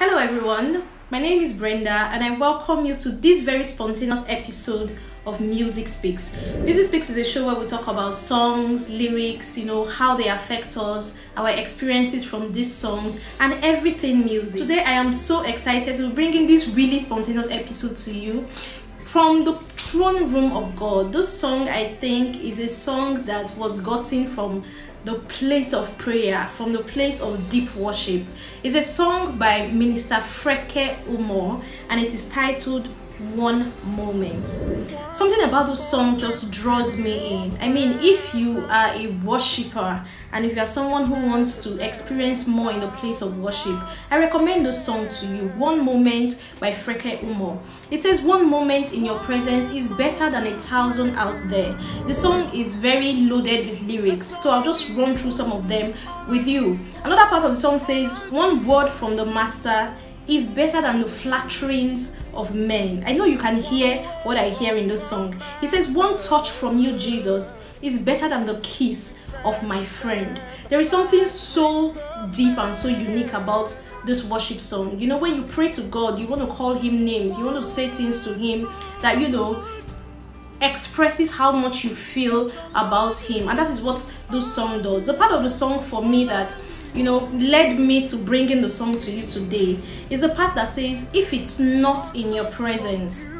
Hello everyone, my name is Brenda and I welcome you to this very spontaneous episode of Music Speaks. Music Speaks is a show where we talk about songs, lyrics, you know, how they affect us, our experiences from these songs, and everything music. Today I am so excited to bring in this really spontaneous episode to you from the throne room of God. This song I think is a song that was gotten from the place of prayer, from the place of deep worship. It's a song by Minister Freke Umoh and it is titled one moment. Something about the song just draws me in. I mean, if you are a worshiper and if you are someone who wants to experience more in the place of worship, I recommend the song to you. One Moment by Freke Umoh. It says, One moment in your presence is better than a thousand out there. The song is very loaded with lyrics, so I'll just run through some of them with you. Another part of the song says, One word from the Master is better than the flatterings of men. I know you can hear what I hear in this song. He says, One touch from you, Jesus, is better than the kiss of my friend. There is something so deep and so unique about this worship song. You know, when you pray to God, you want to call Him names, you want to say things to Him that, you know, expresses how much you feel about Him. And that is what this song does. The part of the song for me that you know led me to bringing the song to you today is the part that says if it's not in your presence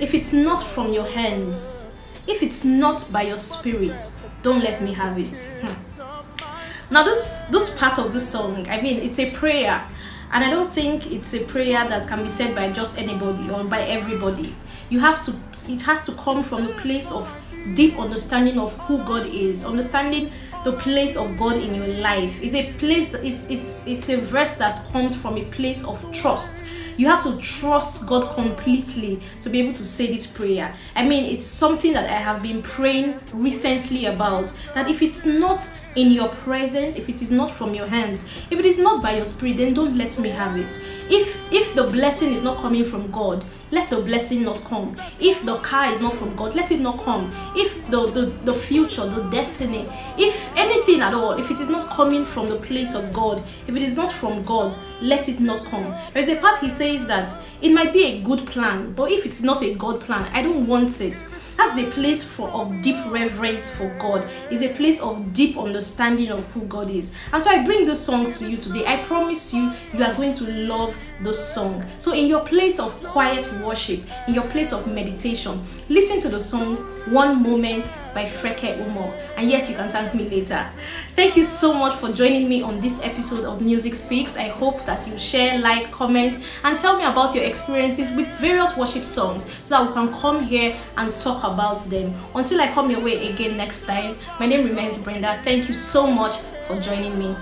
if it's not from your hands if it's not by your spirit don't let me have it hmm. now this this part of the song i mean it's a prayer and i don't think it's a prayer that can be said by just anybody or by everybody you have to it has to come from a place of deep understanding of who god is understanding the place of God in your life. It's a place that it's it's it's a verse that comes from a place of trust. You have to trust God completely to be able to say this prayer. I mean, it's something that I have been praying recently about. That if it's not in your presence, if it is not from your hands, if it is not by your spirit, then don't let me have it. If if the blessing is not coming from God, let the blessing not come. If the car is not from God, let it not come. If the, the, the future, the destiny, if anything at all, if it is not coming from the place of God, if it is not from God, let it not come. There's a part he says that it might be a good plan, but if it's not a God plan, I don't want it. That's a place for of deep reverence for God. It's a place of deep understanding of who God is. And so I bring this song to you today. I promise you, you are going to love the song. So in your place of quiet worship, in your place of meditation, listen to the song One Moment by Freke Umoh. And yes, you can thank me later. Thank you so much for joining me on this episode of Music Speaks. I hope that you share, like, comment, and tell me about your experiences with various worship songs so that we can come here and talk about them. Until I come your way again next time, my name remains Brenda. Thank you so much for joining me.